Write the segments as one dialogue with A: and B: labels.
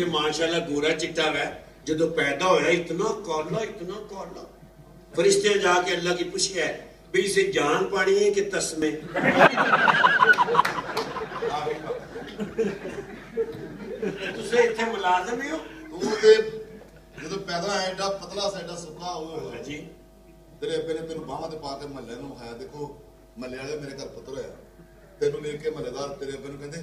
A: ਤੇ ਮਾਸ਼ਾਅੱਲਾ ਗੋਰਾ ਚਿੱਟਾ ਵੈ ਜਦੋਂ ਪੈਦਾ ਹੋਇਆ ਇਤਨਾ ਕਾਲਾ ਇਤਨਾ ਕਾਲਾ फरिश्ते जाके अल्लाह की पूछिया है भी इसे जान पानी है कि तस्मे तुसे इथे मुलाजम ही हो
B: ਤੂੰ ਤੇ ਜਦੋਂ ਪੈਦਾ ਹੋਇਆ ਐਡਾ ਪਤਲਾ ਸਾਡਾ ਸੁੱਕਾ ਹੋਇਆ
A: जी
B: ਤੇਰੇ ਅੱਬੇ ਨੇ ਤੈਨੂੰ ਬਾਹਾਂ ਤੇ ਪਾ ਕੇ ਮਹੱਲੇ ਨੂੰ ਖਾਇਆ ਦੇਖੋ ਮਹੱਲੇ ਵਾਲੇ ਮੇਰੇ ਘਰ ਪੁੱਤਰ ਹੋਇਆ ਤੈਨੂੰ ਮਿਲ ਕੇ ਮਹੱਲੇਦਾਰ ਤੇਰੇ ਅੱਬੇ ਨੂੰ ਕਹਿੰਦੇ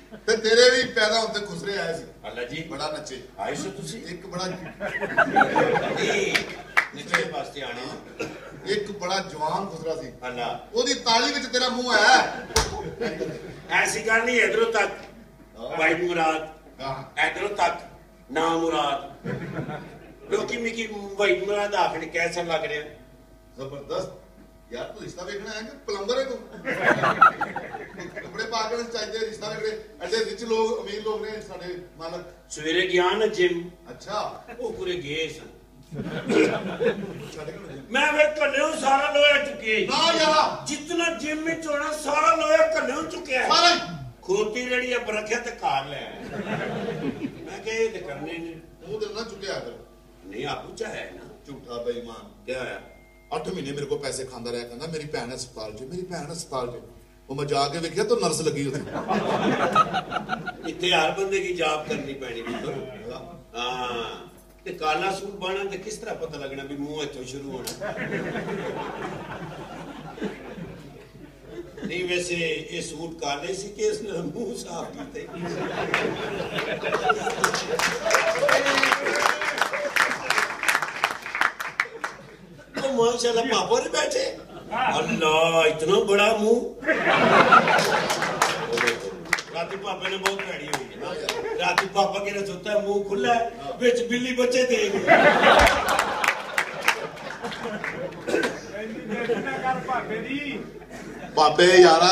B: ਤੇ ਤੇਰੇ ਵੀ ਪੈਦਾ ਹੁੰਦੇ ਖੁਸਰੇ ਆਏ ਸੀ।
A: ਅੱਲਾ ਜੀ।
B: ਬੜਾ ਨੱਚੇ।
A: ਆਏ ਸੋ ਤੁਸੀਂ?
B: ਇੱਕ ਬੜਾ
A: ਨਿੱਚੇ ਵਾਸਤੇ ਆਣੇ
B: ਇੱਕ ਬੜਾ ਜਵਾਨ ਖੁਸਰਾ ਸੀ।
A: ਅੱਲਾ।
B: ਉਹਦੀ ਤਾਲੀ ਵਿੱਚ ਤੇਰਾ ਮੂੰਹ ਆਇਆ।
A: ਐਸੀ ਗੱਲ ਨਹੀਂ ਇਧਰੋਂ ਤੱਕ। ਭਾਈ ਮੁਰਾਦ। ਇਧਰੋਂ ਤੱਕ। ਨਾ ਮੁਰਾਦ। ਲੋਕੀ ਮਿੱਕੀ ਭਾਈ ਮੁਰਾਦ ਆਖਣ ਕੈਸਾ ਲੱਗ ਰਿਹਾ।
B: ਜ਼ਬਰਦਸਤ। ਯਾਰ ਤੂੰ ਰਿਸ਼ਤਾ ਵੇਖਣਾ ਹੈ ਕਿ ਪਲੰਬਰ ਹੈ ਤੂੰ? ਕੇ ਚਾਹੀਦੇ ਰਿਸ਼ਤਾ ਵੇਖਣੇ ਐਡੇ ਰਿਚ ਲੋਕ ਅਮੀਰ ਲੋਕ ਨੇ ਸਾਡੇ ਮਾਲਕ।
A: ਸਵੇਰੇ ਗਿਆ ਨਾ ਜਿਮ।
B: ਅੱਛਾ।
A: ਉਹ ਪੂਰੇ ਗਏ ਸਨ। ਮੈਂ ਵੇ ਕੱਲਿਓ ਸਾਰਾ ਲੋਹਾ ਚੁੱਕਿਆ ਈ।
B: ਨਾ ਯਾਰ।
A: ਜਿਤਨਾ ਜਿਮ ਵਿੱਚ ਹੋਣਾ ਸਾਰਾ ਲੋਹਾ ਕੱਲਿਓ ਚੁੱਕਿਆ।
B: ਸਾਰਾ।
A: ਖੋਤੀ ਜਿਹੜੀ ਆ ਬਰਖਿਆ ਤੇ ਕਾਰ ਲੈ। ਮੈਂ ਕਿਹਾ ਇਹ ਤੇ ਕਰਨੇ ਨੇ।
B: ਮੂੰਹ ਦੇ ਨਾ ਚੁੱਕਿਆ ਫਿਰ
A: ਨਹੀਂ ਆਪੂ ਚਾਹਿਆ ਨਾ।
B: ਝੂਠਾ ਬੇਈਮਾਨ।
A: ਕੀ ਹੋਇਆ
B: 8 ਮਹੀਨੇ ਮੇਰੇ ਕੋਲ ਪੈਸੇ ਖਾਂਦਾ ਰਿਹਾ ਕਹਿੰਦਾ ਮੇਰੀ ਭੈਣ ਹਸਪਤਾਲ 'ਚ ਮੇਰੀ ਭੈਣ ਹਸਪਤਾਲ 'ਚ ਉਹ ਮੈਂ ਜਾ ਕੇ ਵੇਖਿਆ ਤਾਂ ਨਰਸ ਲੱਗੀ ਉੱਥੇ
A: ਇੱਥੇ ਹਰ ਬੰਦੇ ਦੀ ਜਾਬ ਕਰਨੀ ਪੈਣੀ ਪੁੱਤਰ ਹਾਂ ਤੇ ਕਾਲਾ ਸੂਟ ਬਾਣਾ ਤੇ ਕਿਸ ਤਰ੍ਹਾਂ ਪਤਾ ਲੱਗਣਾ ਵੀ ਮੂੰਹ ਇੱਥੋਂ ਸ਼ੁਰੂ ਹੋਣਾ ਨਹੀਂ ਵੈਸੇ ਇਹ ਸੂਟ ਕਾਲੇ ਸੀ ਕਿ ਇਸ ਨੇ ਮੂੰਹ ਸਾਫ਼ ਕੀਤੇ ਉਹ ਮਾਸ਼ਾਅੱਲਾ ਪਾਪਾ ਨੇ ਬੈਠੇ ਅੱਲਾ ਇਤਨਾ ਬੜਾ ਮੂੰਹ। ਰਾਤੀ ਪਾਪੇ ਨੇ ਬਹੁਤ ਭੈੜੀ ਹੋਈ ਰਾਤੀ ਪਾਪਾ ਕਿਹਨੇ ਸੁੱਤਾ ਮੂੰਹ ਖੁੱਲਾ ਵਿੱਚ ਬਿੱਲੀ ਬੱਚੇ ਦੇ ਗਈ
B: ਬਾਬੇ ਯਾਰਾ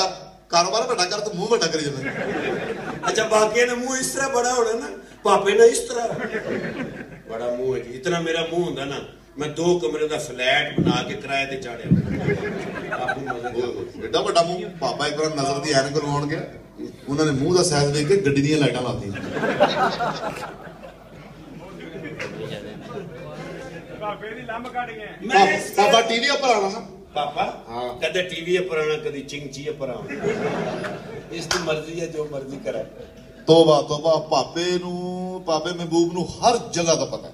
B: ਕਾਰੋਬਾਰ ਵੱਡਾ ਕਰ ਤੂੰ ਮੂੰਹ ਵੱਡਾ ਕਰੀ ਜਾਂਦਾ।
A: ਅੱਛਾ ਬਾਕੀ ਨੇ ਮੂੰਹ ਇਸ ਤਰ੍ਹਾਂ ਬੜਾ ਹੋਣਾ ਨਾ ਪਾਪੇ ਨੇ ਇਸ ਤਰ੍ਹਾਂ। ਬੜਾ ਮੂੰਹ ਹੈ ਜੀ ਇਤਨਾ ਮੇਰਾ ਮੂੰਹ ਹੁੰਦਾ ਨਾ ਮੈਂ ਦੋ ਕਮਰੇ ਦਾ ਫਲੈਟ ਬਣਾ ਕੇ ਕਿਰਾਏ ਤੇ ਚਾੜਿਆ ਆਪੂ ਮਜ਼ਾ
B: ਏਡਾ ਵੱਡਾ ਮੂੰਹ। ਪਾਪਾ ਇੱਕ ਵਾਰ ਨਜ਼ਰ ਦੀ ਐਨਕ ਲਵਾਉਣ ਗਿਆ ਉਹਨਾਂ ਨੇ ਮੂੰਹ ਦਾ ਸਾਈਜ਼ ਦੇਖ ਕੇ ਗੱਡੀ ਦੀਆਂ ਲਾਈਟਾਂ ਲਾਤੀਆਂ।
C: ਦੀ ਲੰਮ ਕੱਢ
B: ਪਾਪਾ ਟੀਵੀ ਉੱਪਰ ਆਣਾ ਨਾ।
A: ਪਾਪਾ
B: ਹਾਂ।
A: ਕਦੇ ਟੀਵੀ ਪਰ ਆਣਾ ਕਦੀ ਚਿੰਚੀ ਪਰ ਆਉਣਾ। ਇਸ ਦੀ ਮਰਜ਼ੀ ਹੈ ਜੋ ਮਰਜ਼ੀ ਕਰੇ।
B: ਤੋਬਾ ਤੋਬਾ ਪਾਪੇ ਨੂੰ ਪਾਪੇ ਮਹਿਬੂਬ ਨੂੰ ਹਰ ਜਗ੍ਹਾ ਦਾ ਪਤਾ ਹੈ।